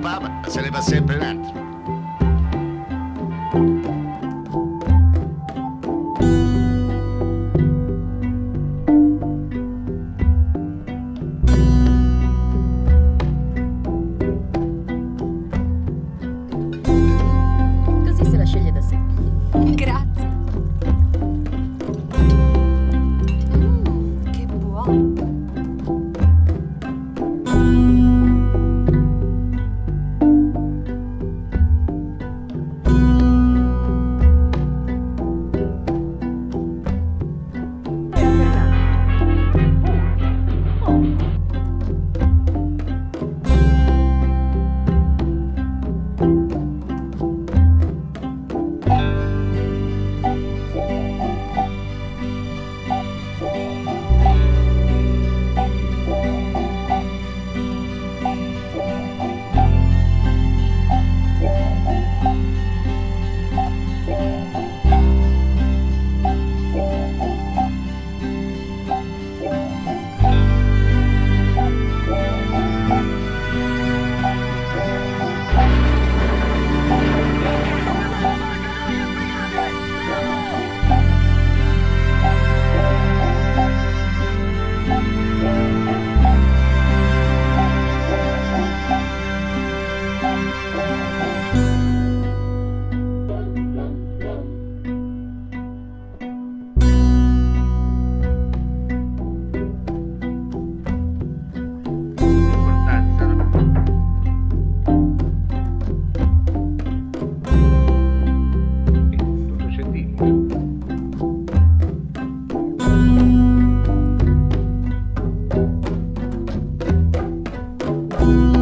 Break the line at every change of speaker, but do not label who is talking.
Papa, se ne va sempre un. Ooh.